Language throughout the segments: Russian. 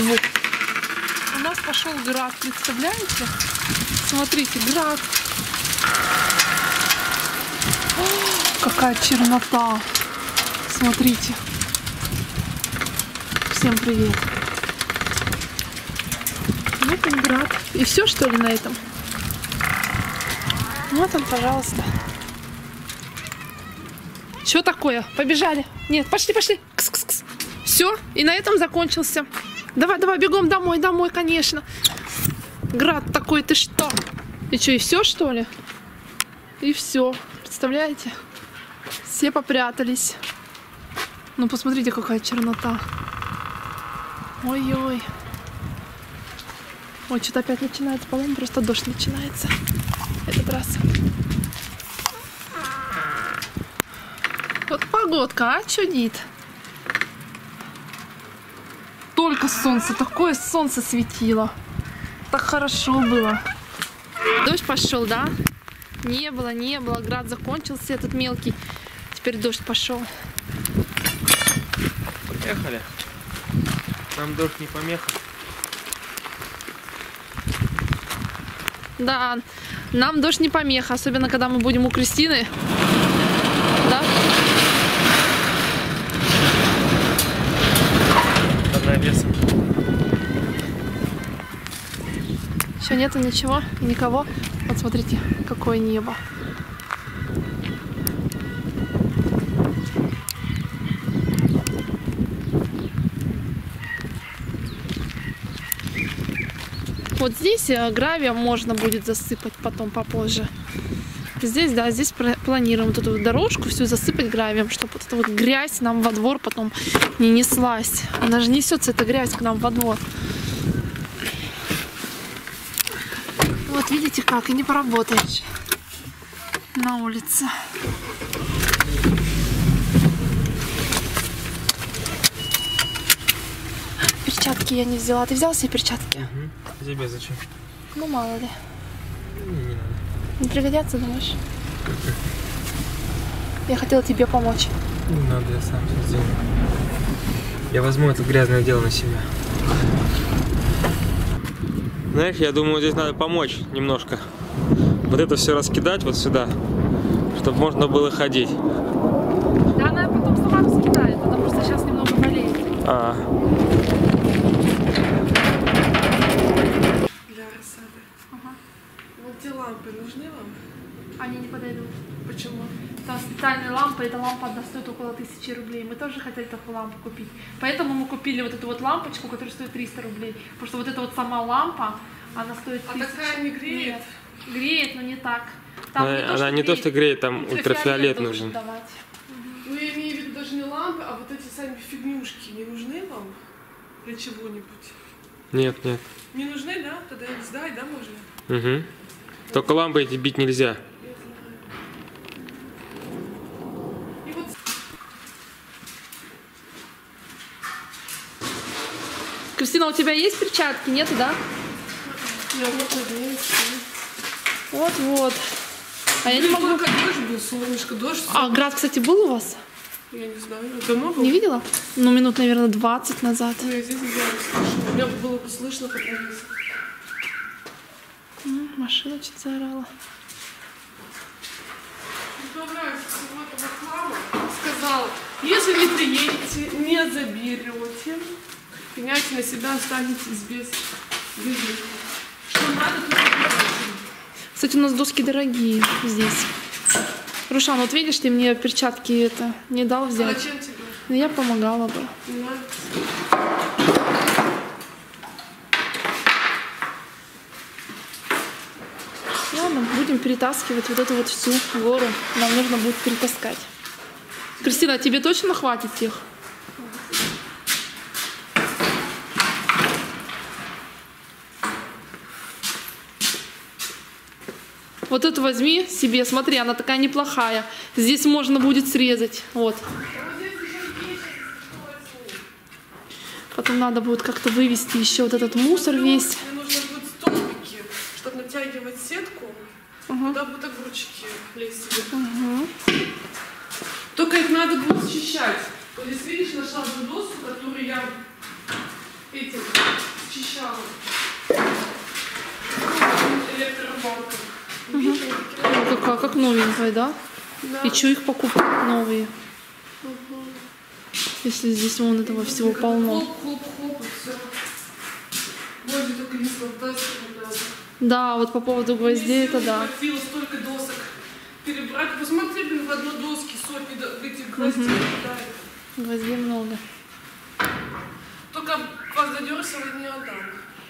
двух. У нас пошел град, представляете? Смотрите, град. О, какая чернота. Смотрите. Всем привет. Вот он град. И все, что ли, на этом? Вот он, пожалуйста. Что такое? Побежали. Нет, пошли, пошли. Кс-кс-кс. Все, и на этом закончился. Давай, давай, бегом домой, домой, конечно. Град такой, ты что? И что, и все, что ли? И все. Представляете? Все попрятались. Ну, посмотрите, какая чернота. Ой-ой. Ой, что-то опять начинается. По-моему, просто дождь начинается. Этот раз. Вот погодка, а, чудит. Только солнце, такое солнце светило. Так хорошо было. Дождь пошел, да? Не было, не было. Град закончился этот мелкий. Теперь дождь пошел. Поехали. Нам дождь не помеха. Да, нам дождь не помеха, особенно когда мы будем у Кристины. Да? Веса. Еще нету ничего, никого. Вот смотрите, какое небо. Вот здесь э, гравием можно будет засыпать потом попозже. Здесь, да, здесь планируем вот эту вот дорожку всю засыпать гравием, чтобы вот эта вот грязь нам во двор потом не неслась. Она же несется, эта грязь к нам во двор. Вот видите как, и не поработаешь на улице. Перчатки я не взяла. Ты взял себе перчатки? Угу. Тебе зачем? Ну, мало ли. Не, пригодятся, думаешь? Я хотела тебе помочь. Не надо, я сам все сделаю. Я возьму это грязное дело на себя. Знаешь, я думаю, здесь надо помочь немножко. Вот это все раскидать вот сюда, чтобы можно было ходить. Да она потом сама раскидает. Она просто сейчас немного болеет. А, Для рассады. Вот те лампы нужны вам? Они не подойдут. Почему? Там специальная лампа, эта лампа одна стоит около тысячи рублей. Мы тоже хотели такую лампу купить. Поэтому мы купили вот эту вот лампочку, которая стоит 300 рублей. Потому что вот эта вот сама лампа, она стоит А 1000. такая не греет? Нет, греет, но не так. Там Она- она не то, что греет, там ультрафиолет нужен. давать. Ну, я имею в виду даже не лампы, а вот эти сами фигнюшки не нужны вам? Для чего-нибудь? нет, нет. Не нужны, да? Тогда их сдать, да, можно? Угу. Только лампы эти бить нельзя. Кристина, у тебя есть перчатки? Нету, да? Вот-вот. А я не могу... Только дождь был, солнышко, дождь. А, град, кстати, был у вас? Я не знаю, давно был? Не видела? Ну, минут, наверное, 20 назад. Ну, я здесь не знаю, слышала. У меня было бы слышно, как Машина чуть заорала. Сказал, если не приедете, не заберете, пеняйте на себя, останетесь без еды. Что надо, то. Кстати, у нас доски дорогие здесь. Рушан, вот видишь, ты мне перчатки это не дал А взять. зачем тебе? Ну, я помогала бы. Не Ладно, будем перетаскивать вот эту вот всю гору. Нам нужно будет перетаскать. Кристина, а тебе точно хватит их? Вот эту возьми себе, смотри, она такая неплохая. Здесь можно будет срезать. Вот. Потом надо будет как-то вывести еще вот этот мусор весь. Мне нужно будет столбики, чтобы натягивать сетку. Туда будут огурчики лезть себе. Только их надо будет счищать. Вот здесь, видишь, нашла одну доску, которую я этим счищала. Они такие Ну, Как, как новенькая, да? Да. И что их покупать новые? Если здесь вон этого всего полно. Хлоп, хлоп, хлоп, и все. Кресло втаскивать надо. Да, вот по поводу гвоздей, это да. Хватило столько досок перебрать. Посмотри, блин, в одной доске сотни до- этих гвоздей летает. Гвоздей много. Только гвоздодер сегодня не отдам.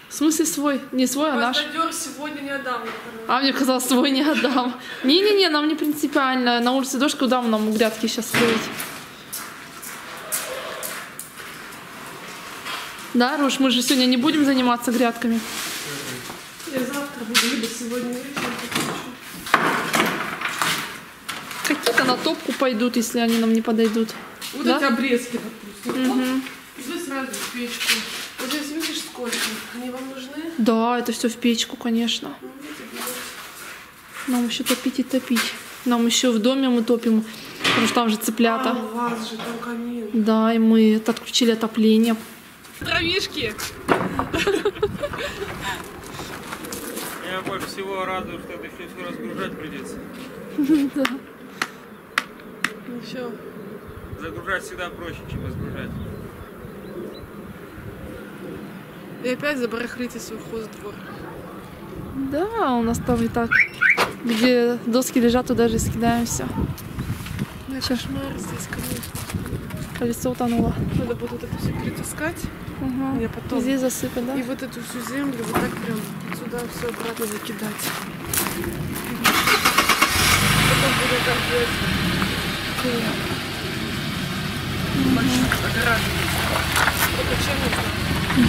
В смысле свой? Не свой, а наш. Гвоздодер сегодня не отдам. например. А мне казалось, свой не отдам. Не-не-не, нам не принципиально. На улице дождь, куда нам грядки сейчас строить? Да, Руш, мы же сегодня не будем заниматься грядками. Я завтра буду, либо сегодня вечером Какие-то на топку пойдут, если они нам не подойдут. Вот Да? эти обрезки, допустим. Вы сразу в печку. Вот здесь видишь сколько? Они вам нужны? Да, это все в печку, конечно. Ну. Нам еще топить и топить. Нам еще в доме мы топим, потому что там же А, цыплята. у вас же там камин. Да, и мы это отключили отопление. Травишки. Я больше всего радую, что это все разгружать придется. Ничего. Загружать всегда проще, чем разгружать. И опять забарахлите свой хоздвор. Да, у нас там и так. Где доски лежат, туда же скидаем все. Ну, кошмар здесь, конечно. Колесо утонуло. Надо будет это все перетаскать. Ага. Я потом. Здесь засыпать, да? И вот эту всю землю вот так прям сюда все обратно закидать. Потом буду так чем не знаю.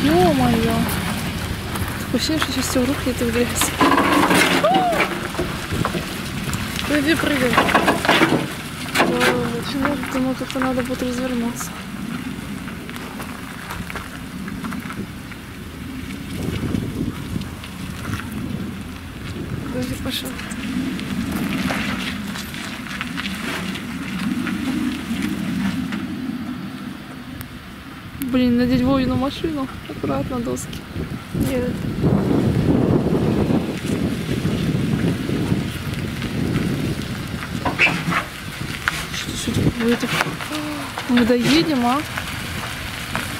Ё-моё. Ощущение, что сейчас все рухнет в грязь. Ну иди прыгай. Почему? Думаю, как-то надо будет развернуться. Иди пошел. Блин, надеть Вовину машину. Аккуратно, доски. Нет. Что сегодня какое-то... Мы доедем, а?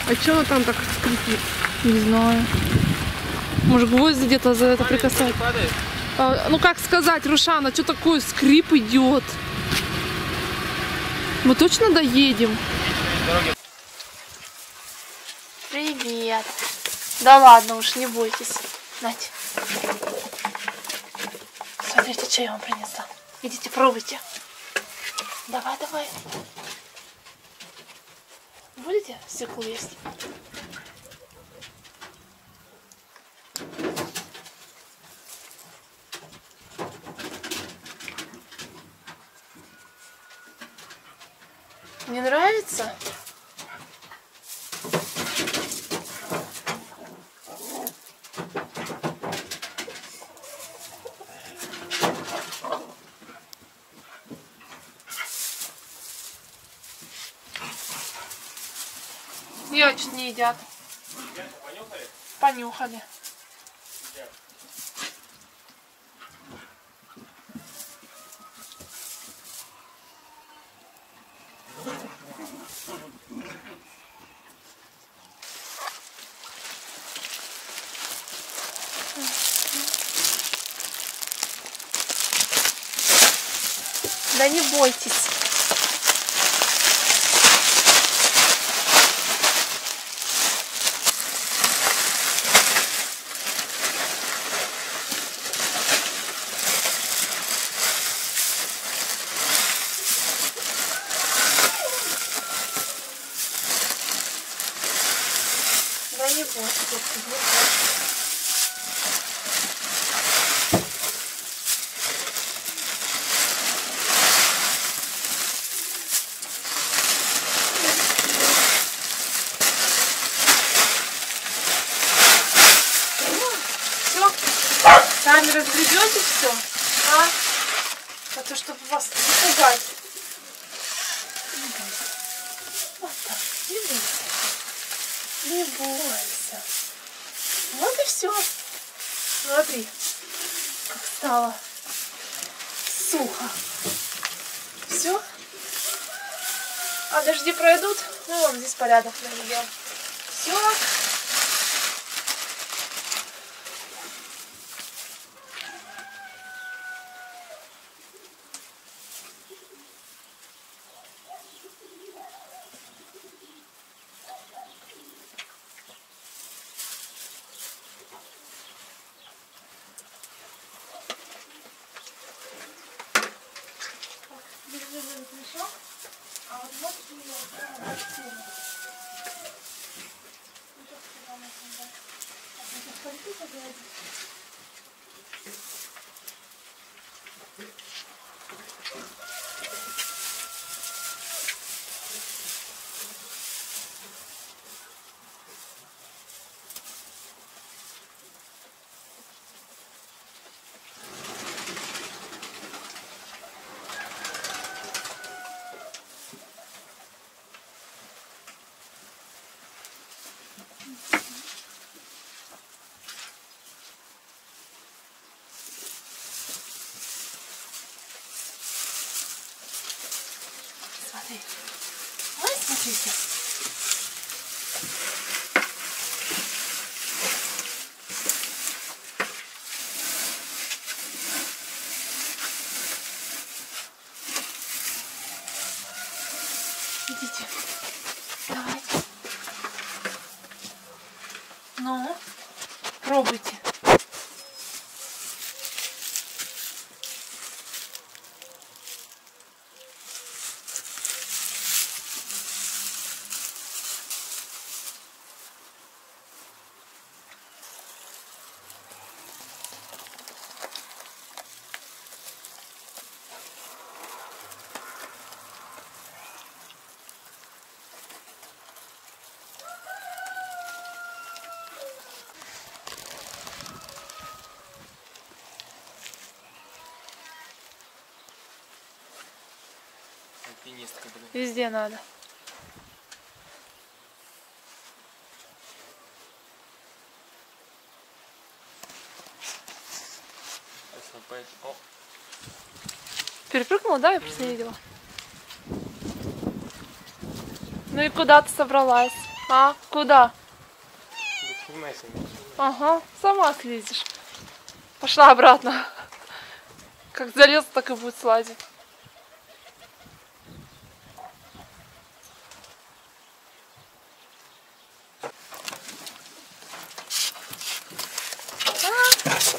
А что она там так скрипит? Не знаю. Может, гвозди где-то за это прикасать. А, ну как сказать, Рушана, что такое скрип идет? Мы точно доедем? Привет. Да ладно уж, не бойтесь. Нате. Смотрите, что я вам принесла. Идите, пробуйте. Давай, давай. Будете стекло есть? Не нравится? Ее чуть не едят. Понюхали. Да не бойтесь. Сами разгребете все? А? А то, чтобы вас запугать. Не бойся. Вот так. Не бойся. Не бойся. Все. Смотри, как стало сухо. Все. А дожди пройдут, ну здесь порядок наведем. Все. А вот вот Смотри. Ой, смотрите. Идите. Давайте. Ну, пробуйте. Альпинистка, блин. Везде надо. Перепрыгнула, да? Я просто не видела. Ну и куда ты собралась? А? Куда? Ага, сама слезешь. Пошла обратно. Как залез, так и будет слазить.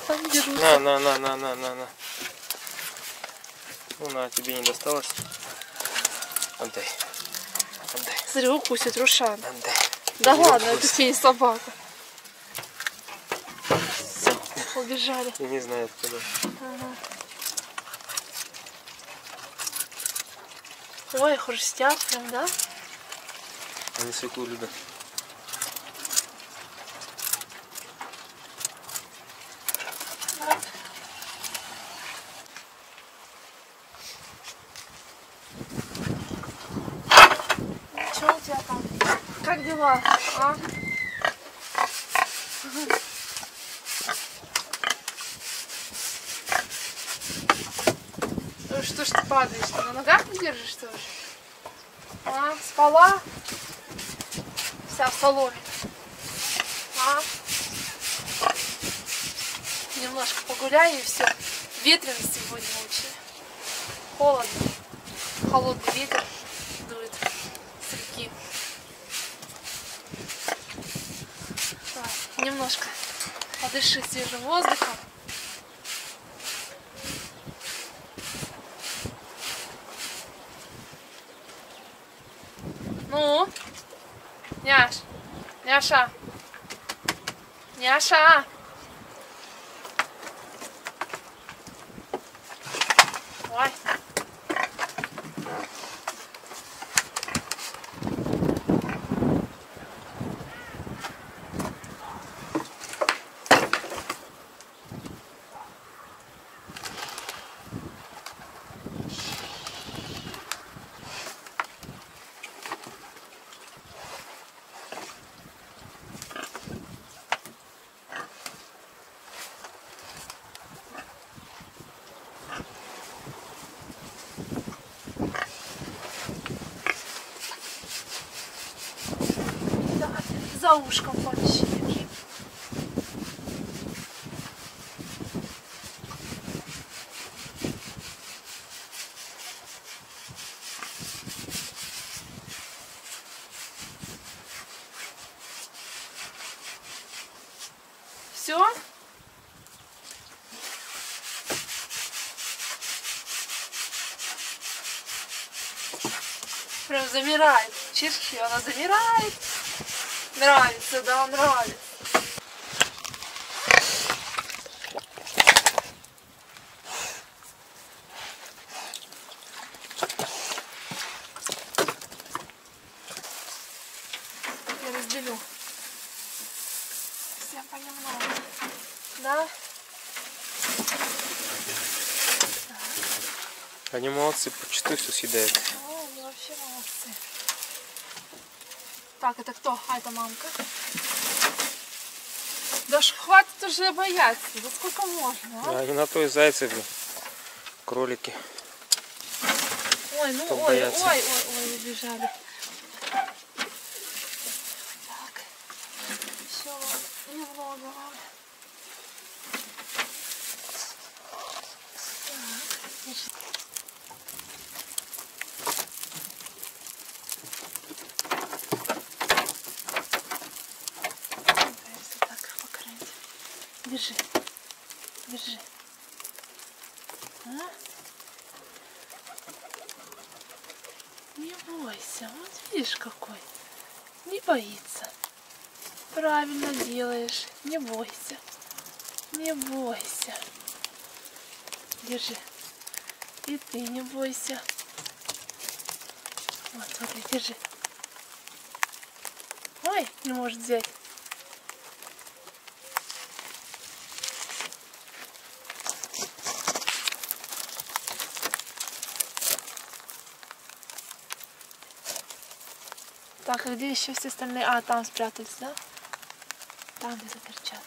А, На, на, на, на, на, на, на. Ну на, тебе не досталось. Отдай. Отдай. Смотри, укусит Рушан. Отдай. Да Не ладно, это укусит. тебе не собака. Все, убежали. Я не знаю откуда. Ой, хрустят прям, да? Они свеклу любят. Что у тебя там? Как дела? А? Ну что ж ты падаешь? Ты на ногах не держишь, что ли? А, спала? Вся в соломе. А? Немножко погуляй и все. Ветрено сегодня очень. Холодно. Холодный ветер дует с реки. Так, немножко подыши свежим воздухом. Ну, няш, няша, няша. За ушком вообще. Все? Прям замирает. Чешки, она замирает. Нравится, да, нравится. Я разделю. Всем понемногу. Да? Они молодцы, почти все съедают. О, вы вообще молодцы. Так, это кто? А, это мамка. Да ж хватит уже бояться. Да сколько можно, а? А они на то и зайцы. Кролики. Ой, ну ой, боятся. ой, ой, ой, убежали. Так. Все, немного вам. Так, значит. Пытаемся так покрыть. Держи. Держи. А? Не бойся, вот видишь какой. Не боится. Правильно делаешь. Не бойся. Не бойся. Держи. И ты не бойся. Вот, смотри, держи. Ой, не может взять. Так, а где еще все остальные? А, там спрятались, да? Там где-то торчат.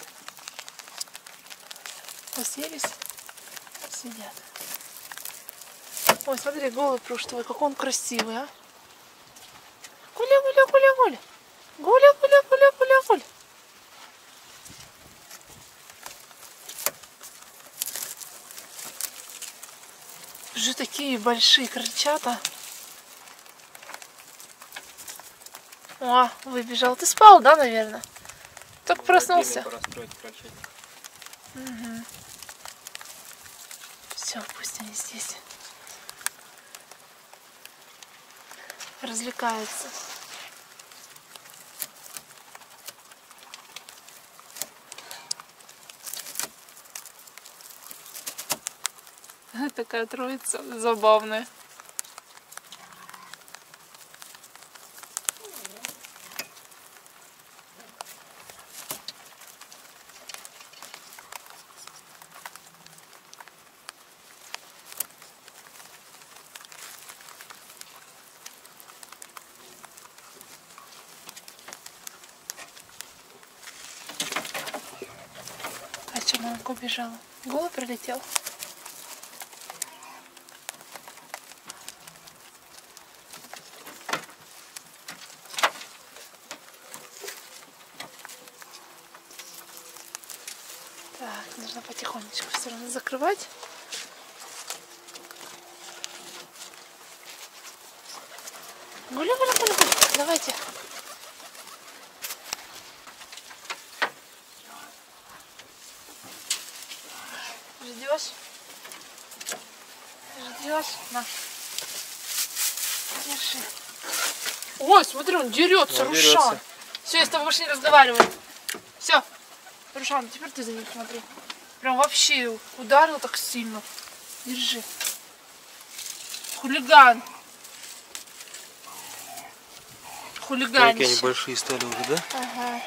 Уселись? Сидят. Ой, смотри, голубь прошлый, какой он красивый, а? Гуля, гуля, гуля, гуля. Гуля, гуля, гуля, гуля, гуля. Уже такие большие крольчата. О, выбежал. Ты спал, да, наверное? Только проснулся. Пора строить крольчатник. Все, пусть они здесь. Развлекаются. Такая троица забавная. Мамка убежала? Голубь прилетел? Так, нужно потихонечку все равно закрывать. Гуля, гуля, гуля, гуля. Давайте. Ждешь? Ждешь? На. Держи. Ой, смотри, он дерется, Он Рушан. дерется. Все, я с тобой больше не разговариваю. Все. Рушан, теперь ты за ним смотри. Прям вообще ударил так сильно. Держи. Хулиган. Какие они большие стали уже, да? Ага.